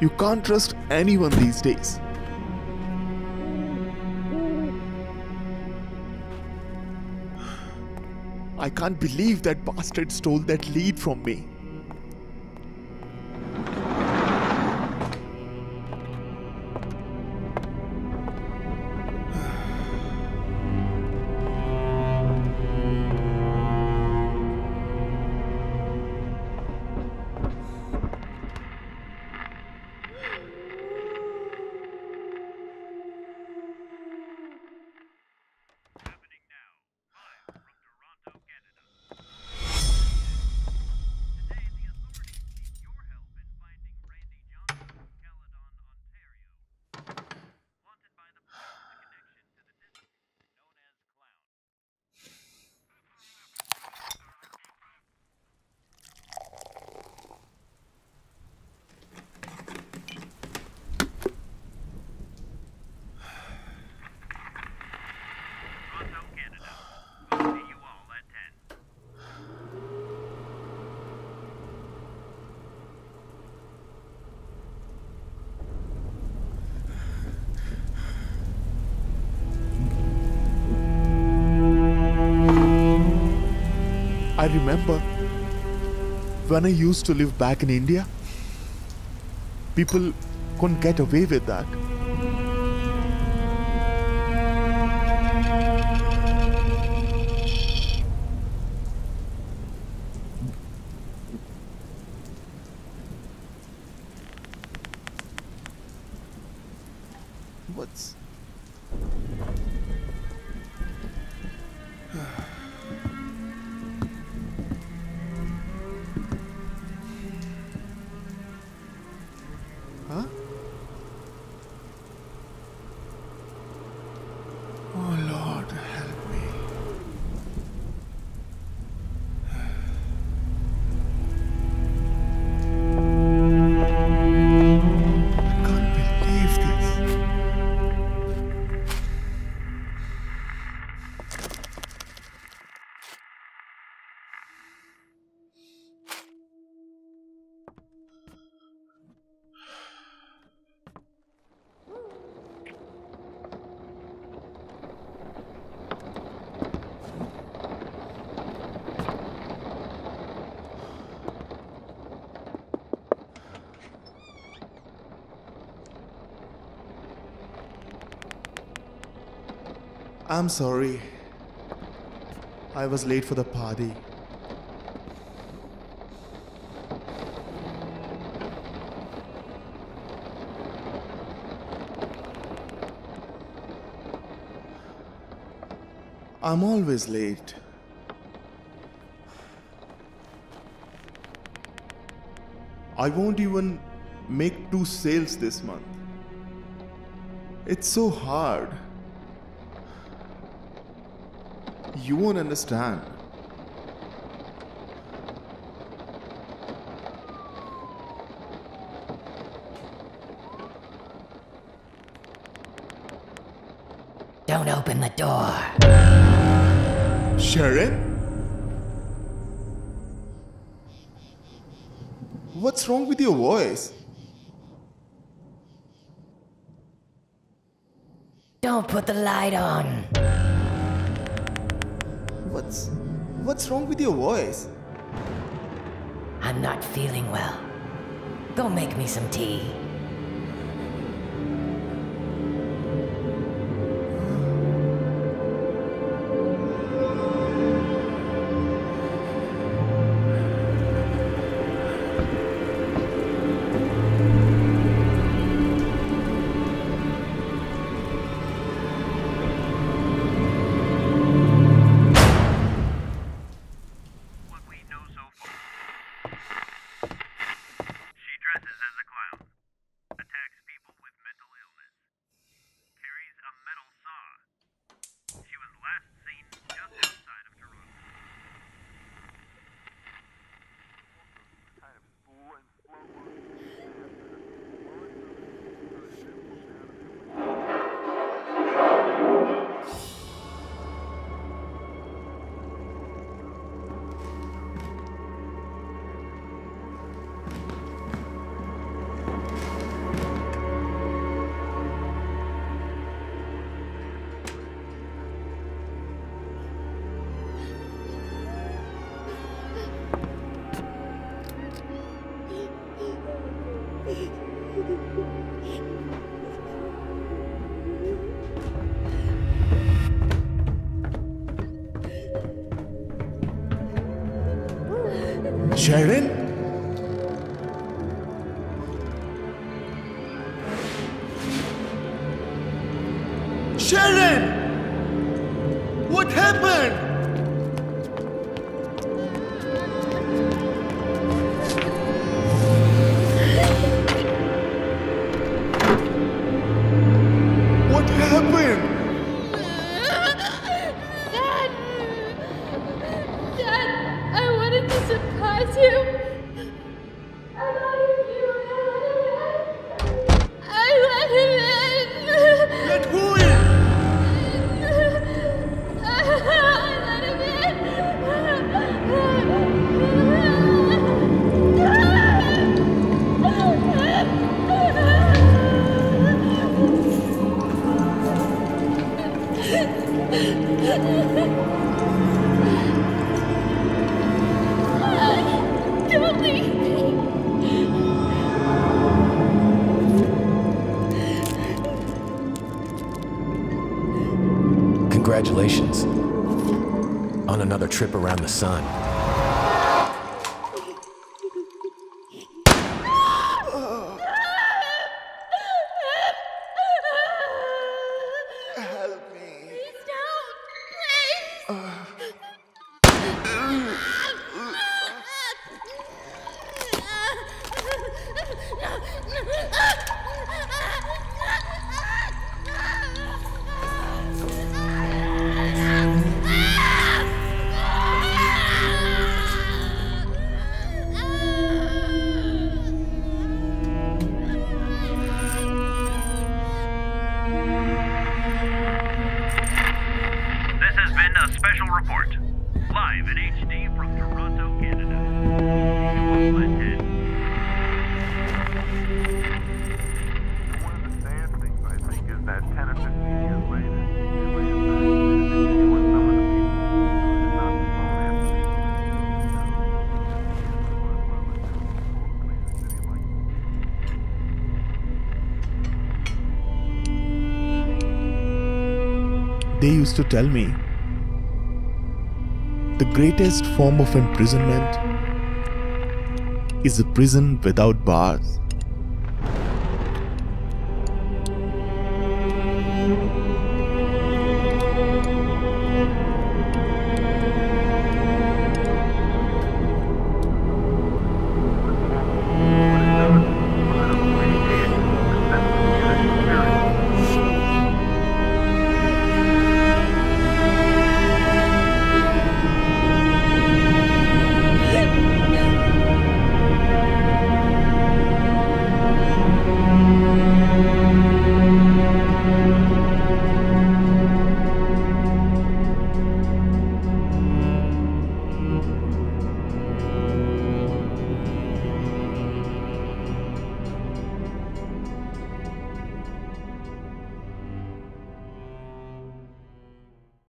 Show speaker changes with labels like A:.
A: You can't trust anyone these days. I can't believe that bastard stole that lead from me. Remember when I used to live back in India, people couldn't get away with that. I'm sorry. I was late for the party. I'm always late. I won't even make two sales this month. It's so hard. You won't understand.
B: Don't open the door.
A: Sharon? What's wrong with your voice?
B: Don't put the light on.
A: What's what's wrong with your voice?
B: I'm not feeling well. Go make me some tea.
A: Sharon?
C: Congratulations on another trip around the sun.
A: Help me. they used to tell me. The greatest form of imprisonment is a prison without bars.